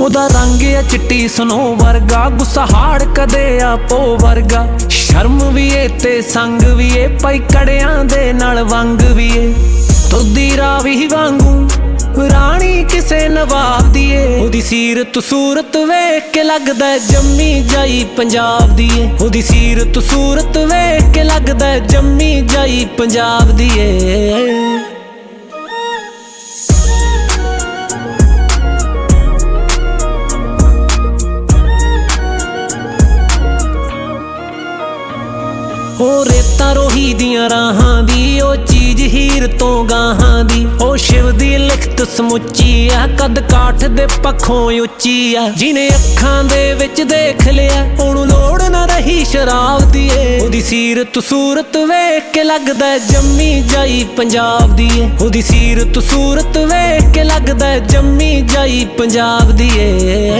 ਉਹਦਾ ਰੰਗ ਆ ਚਿੱਟੀ ਸਨੋ ਵਰਗਾ, ਗੁੱਸਾ ਹਾੜ ਕਦੇ ਆਪੋ ਵਰਗਾ। ਸ਼ਰਮ ਵੀ ਏ ਤੇ ਸੰਗ ਵੀ ਏ ਪਾਈ ਕੜਿਆਂ ਦੇ ਨਾਲ ਵੰਗ ਵੀ ਏ। ਤੁਰਦੀ ਰਾਵੀ ਵਾਂਗੂ, ਰਾਣੀ ਕਿਸੇ ਨਵਾਬ ਦੀ ਏ। ਉਹਦੀ ਸੀਰਤ ਸੂਰਤ ਵੇਖ ਕੇ ਲੱਗਦਾ ਜੰਮੀ ਜਾਈ ਪੰਜਾਬ ਦੀ ਏ। ਉਹਦੀ ਸੀਰਤ ਸੂਰਤ ਵੇਖ ਕੇ ਲੱਗਦਾ ਜੰਮੀ ਜਾਈ ਪੰਜਾਬ ਦੀ ਏ। ਉਹ ਰੇਤਾ ਰੋਹੀ ਦੀਆਂ ਰਾਹਾਂ ਦੀ, ਉਹ ਚੀਜ਼ ਹੀਰ ਤੋਂ ਗਾਹਾਂ ਦੀ। ਉਹ ਸ਼ਿਵ ਦੀ ਲਿਖਤ ਸਮੁੱਚੀ ਆ, ਕਦ ਕਾਠ ਦੇ ਪੱਖੋਂ ਉੱਚੀ ਆ। ਜਿਨੇ ਅੱਖਾਂ ਦੇ ਵਿੱਚ ਦੇਖ ਲਿਆ, ਉਹਨੂੰ ਲੋੜ ਨਾ ਰਹੀ ਸ਼ਰਾਬ ਦੀ ਏ। ਉਹਦੀ ਸੀਰਤ ਸੂਰਤ ਵੇਖ ਕੇ ਲੱਗਦਾ ਜੰਮੀ ਜਾਈ ਪੰਜਾਬ ਦੀ ਏ। ਉਹਦੀ ਸੀਰਤ ਸੂਰਤ ਵੇਖ ਕੇ ਲੱਗਦਾ ਜੰਮੀ ਜਾਈ ਪੰਜਾਬ ਦੀ ਏ।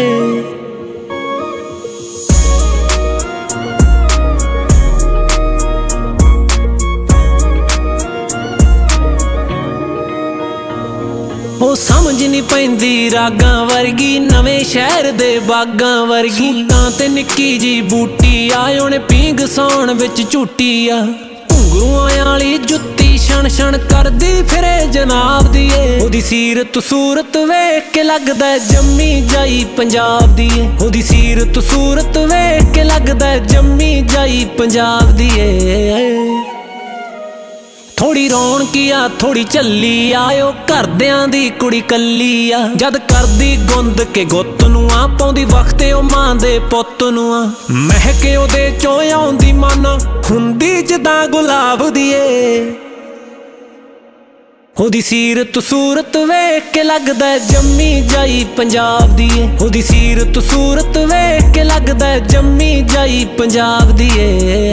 ਉਹ ਸਮਝ ਨਹੀਂ ਪੈਂਦੀ ਰਾਗਾਂ ਵਰਗੀ, ਨਵੇਂ ਸ਼ਹਿਰ ਦੇ ਬਾਗਾਂ ਵਰਗੀ। ਸੂਟਾਂ ਤੇ ਨਿੱਕੀ ਜੀ ਬੂਟੀ ਆ, ਉਹਨੇ ਪੀਂਗ ਸੌਣ ਵਿੱਚ ਝੂਟੀ ਆ। ਘੁੰਗਰੂਆਂ ਵਾਲੀ ਜੁੱਤੀ ਛਣ ਛਣ ਕਰਦੀ ਫਿਰੇ ਜਨਾਬ ਦੀ ਏ। ਉਹਦੀ ਸੀਰਤ ਸੂਰਤ ਵੇਖ ਕੇ ਲੱਗਦਾ ਜੰਮੀ ਜਾਈ ਪੰਜਾਬ ਦੀ ਏ। ਉਹਦੀ ਸੀਰਤ ਸੂਰਤ ਵੇਖ ਕੇ ਲੱਗਦਾ ਜੰਮੀ ਜਾਈ ਪੰਜਾਬ ਦੀ ਏ। ਥੋੜੀ ਰੌਣਕੀ ਆ ਥੋੜੀ ਚੱਲੀ ਆਇਓ ਘਰਦਿਆਂ ਦੀ ਕੁੜੀ ਕੱਲੀ ਆ। ਜਦ ਕਰਦੀ ਗੁੰਦ ਕੇ ਗੁੱਤ ਨੂੰ ਆ, ਪਾਉਂਦੀ ਵਕਤੇ ਉਹ ਮਾਂ ਦੇ ਪੁੱਤ ਨੂੰ ਆ। ਮਹਿਕੇ ਉਹਦੇ ਚੋਂ ਆਉਂਦੀ ਮਨ ਹੁੰਦੀ ਜਦਾਂ ਗੁਲਾਬ ਦੀ ਏ ਉਹਦੀ ਸੀਰਤ ਸੂਰਤ ਵੇਖ ਕੇ ਲੱਗਦਾ ਜੰਮੀ ਜਾਈ ਪੰਜਾਬ ਦੀ ਏ ਉਹਦੀ ਸੀਰਤ ਸੂਰਤ ਵੇਖ ਕੇ ਲੱਗਦਾ ਜੰਮੀ ਜਾਈ ਪੰਜਾਬ ਦੀ ਏ